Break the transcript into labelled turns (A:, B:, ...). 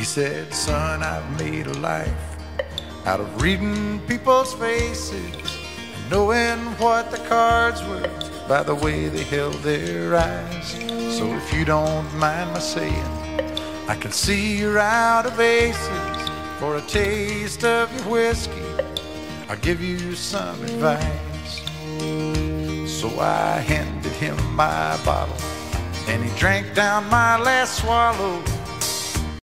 A: He said, Son, I've made a life out of reading people's faces and knowing what the cards were by the way they held their eyes. So if you don't mind my saying, I can see you're out of aces for a taste of your whiskey. I'll give you some advice. So I handed him my bottle and he drank down my last swallow.